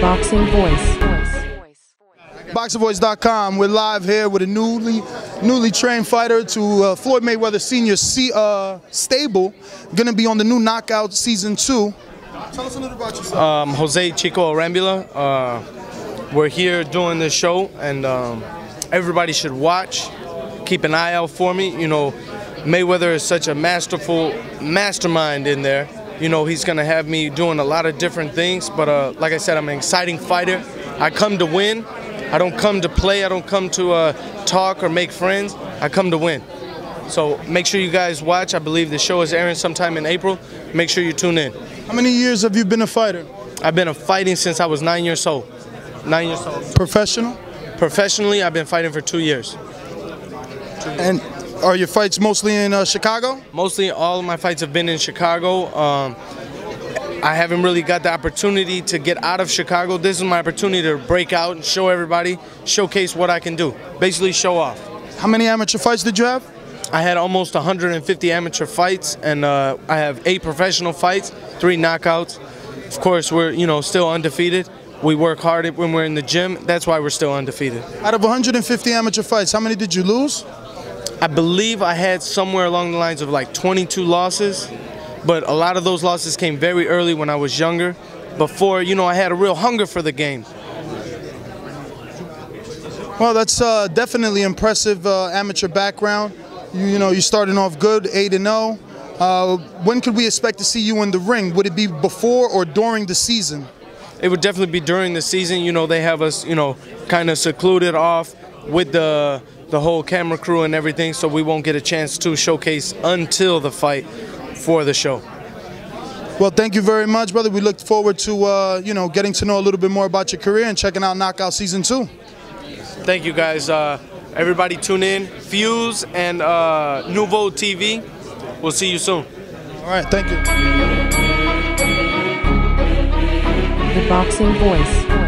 Boxing Voice. BoxingVoice.com. We're live here with a newly newly trained fighter to uh, Floyd Mayweather Senior C, uh, stable. Going to be on the new Knockout Season Two. Tell us a little about yourself. um, Jose Chico Arambula. Uh, we're here doing this show, and um, everybody should watch. Keep an eye out for me. You know, Mayweather is such a masterful mastermind in there. You know, he's gonna have me doing a lot of different things. But uh, like I said, I'm an exciting fighter. I come to win. I don't come to play. I don't come to uh, talk or make friends. I come to win. So make sure you guys watch. I believe the show is airing sometime in April. Make sure you tune in. How many years have you been a fighter? I've been fighting since I was nine years old. Nine years old. Professional? Professionally, I've been fighting for two years. And are your fights mostly in uh, Chicago? Mostly all of my fights have been in Chicago. Um, I haven't really got the opportunity to get out of Chicago. This is my opportunity to break out and show everybody, showcase what I can do. Basically, show off. How many amateur fights did you have? I had almost 150 amateur fights, and uh, I have eight professional fights, three knockouts. Of course, we're you know still undefeated. We work hard when we're in the gym. That's why we're still undefeated. Out of 150 amateur fights, how many did you lose? I believe I had somewhere along the lines of like 22 losses, but a lot of those losses came very early when I was younger. Before, you know, I had a real hunger for the game. Well, that's uh, definitely impressive uh, amateur background. You, you know, you're starting off good, 8 and 0. Uh, when could we expect to see you in the ring? Would it be before or during the season? It would definitely be during the season. You know, they have us, you know, kind of secluded off with the the whole camera crew and everything, so we won't get a chance to showcase until the fight for the show. Well, thank you very much, brother. We look forward to uh, you know getting to know a little bit more about your career and checking out Knockout Season Two. Thank you, guys. Uh, everybody, tune in. Fuse and uh, NuvoTV. We'll see you soon. All right, thank you. The Boxing Voice.